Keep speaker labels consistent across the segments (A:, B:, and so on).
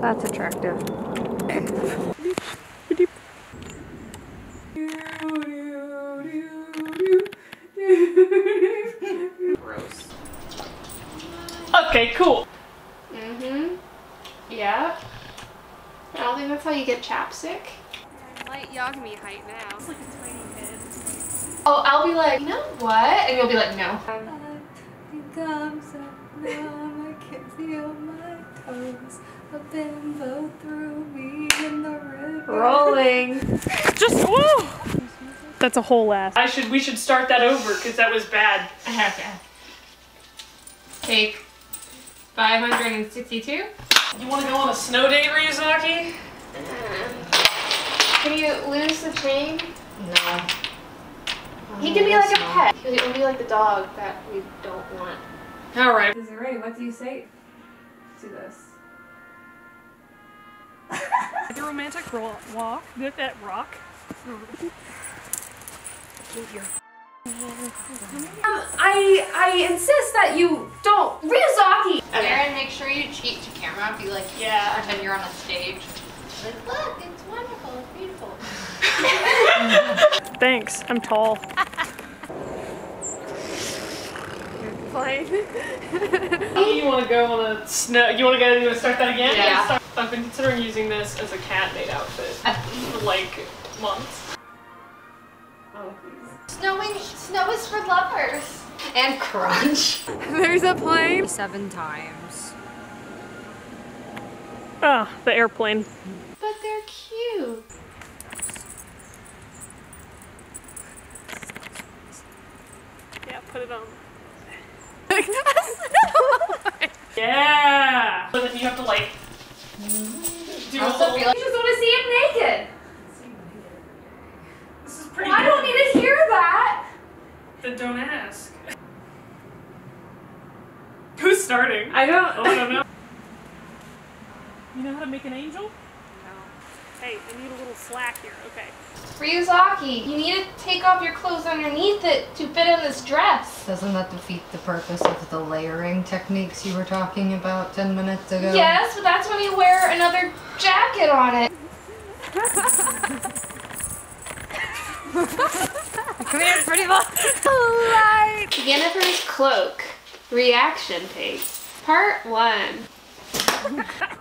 A: That's attractive.
B: Gross.
C: Okay, cool.
B: Mm-hmm. Yeah. I don't think that's how you get chapstick.
A: Light Yagami height now. It's like a tiny kid.
B: Oh, I'll be like, you know what? And you'll be like, no.
D: comes up now, I can feel my toes. A bimbo threw me in the river.
A: Rolling.
C: Just whoa. That's a whole ass. I should. We should start that over because that was bad.
B: Okay. Take 562.
C: You want to go on a snow date, Ryuzaki?
B: Can you lose the chain?
D: No.
B: He can be like a pet. He'll be like the dog that we don't want.
C: All right.
D: Is it ready? What do you say to this?
C: Romantic ro- walk. With that rock.
D: I I insist that you don't. Ryuzaki!
B: Aaron, make sure you cheat to camera. Be like,
C: Yeah.
B: pretend you're on a stage. Like, look, it's wonderful, it's beautiful.
C: Thanks. I'm tall.
A: Fine.
C: you want to go on a snow? You want to go? You want to start that again?
B: Yeah.
C: Start- I've been considering using this as a cat made outfit for like months.
D: Oh, please.
B: Snowing, snow is for lovers. And crunch.
A: There's a plane.
D: Seven times.
C: Ah, the airplane.
B: But they're cute.
C: Yeah, put it on. Yeah. But then you have to like do a
B: Also feel like-
D: I just want to see him naked.
C: This is pretty.
D: I don't need to hear that.
C: Then don't ask. Who's starting?
D: I don't.
C: Oh, I don't know. You know how to make an angel? No. Hey, I need a little slack here. Okay.
B: Ryuzaki, you need to take off your clothes underneath it to fit in this dress.
E: Doesn't that defeat the purpose of the layering techniques you were talking about 10 minutes ago?
B: Yes, but that's when you wear another jacket on it.
A: Come here, pretty boy. Light.
B: Yennefer's cloak. Reaction tape. Part one.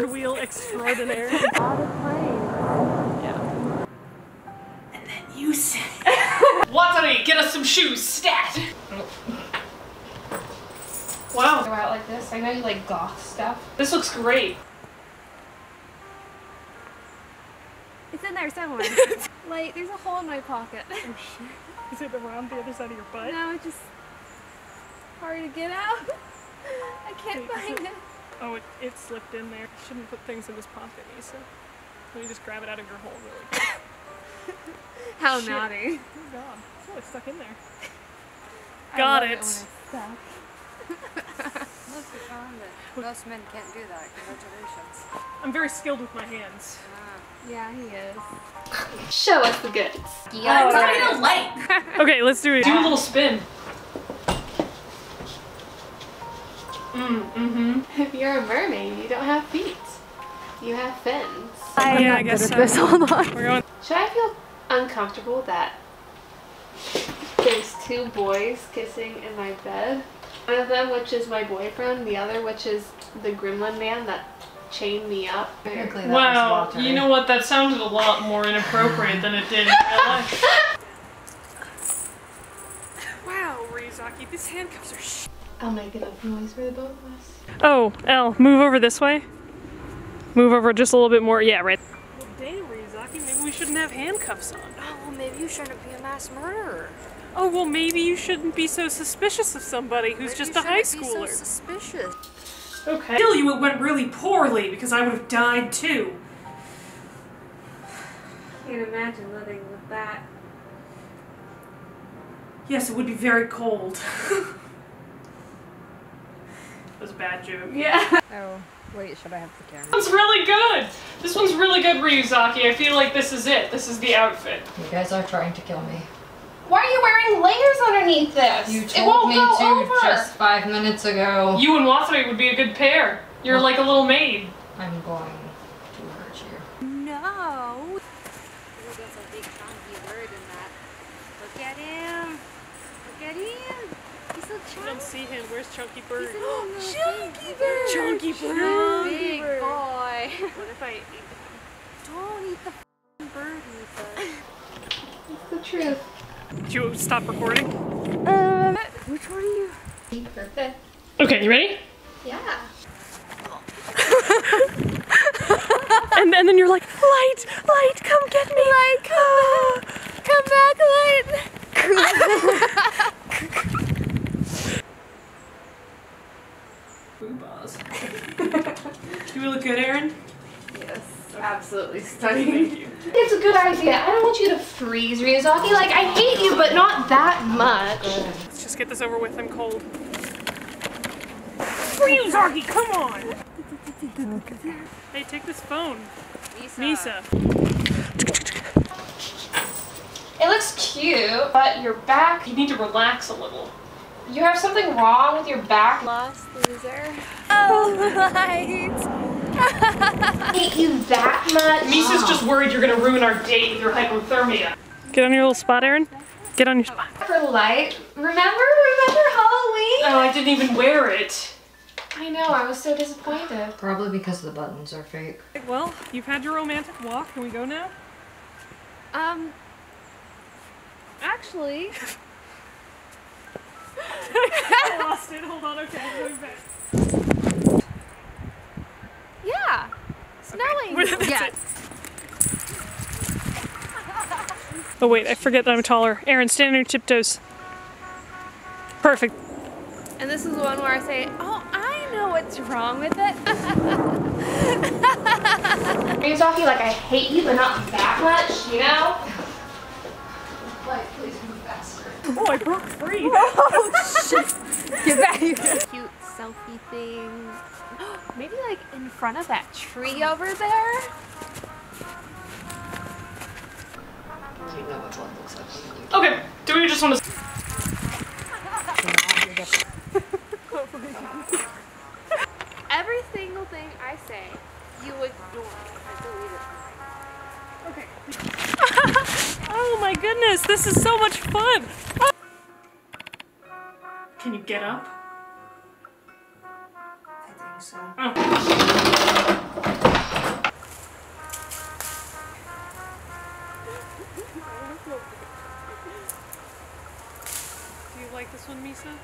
C: Third wheel extraordinary.
D: You said.
C: Watari, get us some shoes, stat! Wow,
B: Go out like this. I know you like goth stuff.
C: this looks great.
A: It's in there somewhere. Light, there's a hole in my pocket. Oh shit.
C: Is it around the other side of your butt?
A: No, it's just hard to get out. I can't
C: Wait,
A: find
C: so-
A: it.
C: Oh, it, it slipped in there. Shouldn't put things in this pocket, Issa. Let me just grab it out of your hole really quick.
A: How
C: Shit.
A: naughty.
C: Oh god. Oh, it's stuck in there.
A: I
C: Got
A: love
C: it.
A: when it's stuck.
D: Found it. Most men can't do that. Congratulations.
C: I'm very skilled with my hands. Ah.
A: Yeah, he is.
B: Show us the goods.
D: Yeah, it's not light.
C: Okay, let's do it. Do a little spin. Mm, mm-hmm.
B: If you're a mermaid, you don't have feet. You have fins.
C: yeah, I guess so.
A: This, hold on.
C: We're going.
B: Should I feel uncomfortable that there's two boys kissing in my bed? One of them, which is my boyfriend, the other, which is the gremlin man that chained me up.
C: Wow,
E: was
C: you know what? That sounded a lot more inappropriate than it did in real life. Wow, Ryuzaki, these handcuffs are sh.
B: I'll make enough noise for the both of us.
C: Oh, L, move over this way. Move over just a little bit more. Yeah, right. Well, damn, Ryuzaki, maybe we shouldn't have handcuffs on.
D: Oh, well, maybe you shouldn't be a mass murderer.
C: Oh, well, maybe you shouldn't be so suspicious of somebody who's
D: Maybe
C: just a high
D: shouldn't be so
C: schooler.
D: suspicious.
C: okay. Still, you it went really poorly because I would have died too.
D: I Can't imagine living with that.
C: Yes, it would be very cold. that was a bad joke.
B: Yeah.
D: Oh, wait, should I have the camera?
C: This one's really good. This one's really good, Ryuzaki. I feel like this is it. This is the outfit.
E: You guys are trying to kill me.
B: Why are you wearing layers underneath this?
E: You
B: it
E: told
B: won't
E: me
B: go
E: to
B: over.
E: just five minutes ago.
C: You and Watanabe would be a good pair. You're like a little maid.
E: I'm going to hurt you.
A: No. Ooh, that's a big chunky bird in that. Look at him. Look at him. He's so
C: I don't
A: chunky.
C: see him. Where's Chunky Bird?
A: Chunky bird.
C: Chunky Bird.
A: Big boy.
C: What if I ate
A: Don't eat the f***ing bird, Lisa.
B: It's the truth.
C: Did you stop recording?
A: Um, which one are you?
B: Perfect.
C: Okay, you ready?
B: Yeah.
C: And, and then you're like, light, light, come get me. Light, come back.
A: Come back, light.
C: Do we look good, Aaron?
B: Yes. Absolutely stunning.
C: Thank you.
B: It's a good idea. I don't want you to freeze Ryuzaki. Like, I hate you, but not that much.
C: Let's just get this over with. I'm cold. Ryuzaki, come on! Hey, take this phone. Misa.
B: It looks cute, but your back,
C: You need to relax a little.
B: You have something wrong with your back.
A: Lost loser. Oh, light.
B: Hate you that much.
C: Misa's just worried you're gonna ruin our date with your hypothermia. Get on your little spot, Aaron. Get on your spot.
B: For light. Remember? Remember Halloween?
C: Oh, I didn't even wear it.
B: I know, I was so disappointed.
E: Probably because the buttons are fake.
C: Well, you've had your romantic walk. Can we go now?
A: Um, actually,
C: I lost it. Hold on. Okay, I'm going back.
A: yeah. Snowing.
C: That's
A: yeah.
C: it. Oh wait, I forget that I'm taller. Aaron, stand on your tiptoes. Perfect.
A: And this is one where I say, oh, I know what's wrong with it.
B: Are you talking like, I hate you, but not that much, you know?
C: Oh, I broke free. Oh, shit.
A: Get back. here. Cute selfie thing. Maybe like in front of that tree over there.
E: You know what one looks like
C: Okay, do we just want to?
A: Every single thing I say, you ignore. I delete it.
C: Oh my goodness, this is so much fun. Can you get up?
E: I think so.
C: Oh. Do you like this one, Misa?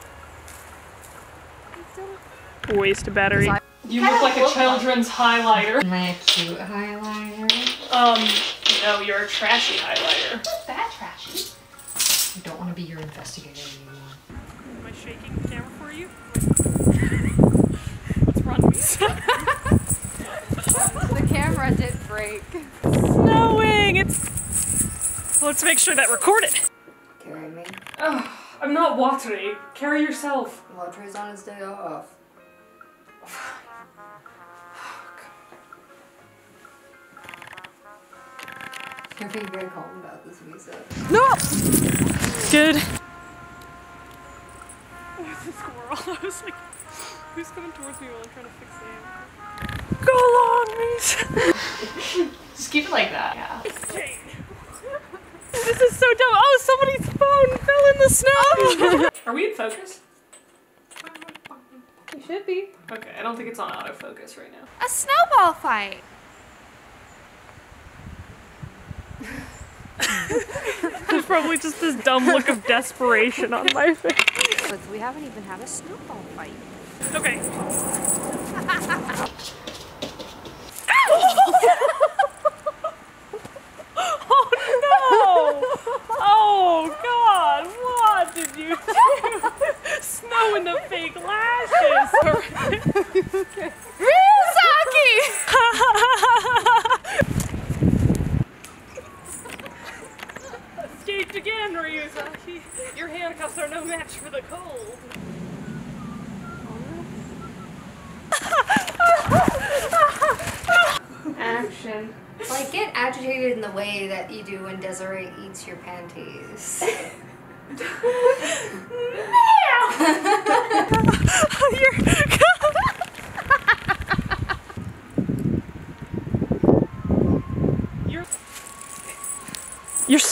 C: Waste of battery. You look like a children's highlighter.
E: Am I a cute highlighter?
C: Um, no, you're a trashy highlighter.
B: That trashy.
E: I don't want to be your investigator anymore.
C: Am I shaking the camera for you? Let's run,
A: The camera did break.
C: Snowing! It's. Let's make sure that recorded.
E: Carry me.
C: Oh, I'm not Watari. Carry yourself.
E: Walter's on his day off. You're being very calm about this, Misa.
C: Good. Oh, it's a squirrel. I was like, who's coming towards me while I'm trying to fix the Go along, Miss.
B: Just keep it like that. Yeah.
C: This is so dumb. Oh, somebody's phone fell in the snow. Are we in focus?
A: You should be.
C: Okay, I don't think it's on autofocus right now.
A: A snowball fight.
C: There's probably just this dumb look of desperation on my face.
A: But we haven't even had a snowball fight.
C: Okay. oh no! Oh god, what did you do? Snow in the fake lashes! Again, Ryuzaki. Uh, your handcuffs are no match for the cold.
B: Action.
E: Like, get agitated in the way that you do when Desiree eats your panties.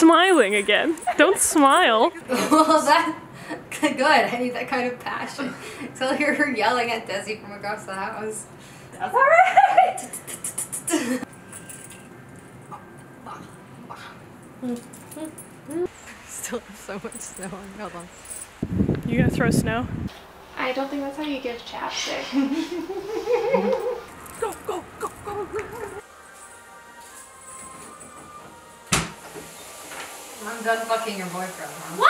C: smiling again. Don't smile.
D: well, that good. I need that kind of passion. So I hear her yelling at Desi from across the house.
A: That's alright.
D: Still so much snow on. Hold on.
C: You gonna throw snow?
B: I don't think that's how you give chapstick.
C: Go, go, go, go,
D: done fucking your boyfriend. Huh?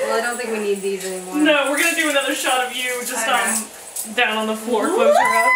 D: Well, I don't think we need these anymore.
C: No, we're gonna do another shot of you just um down on the floor, close your up.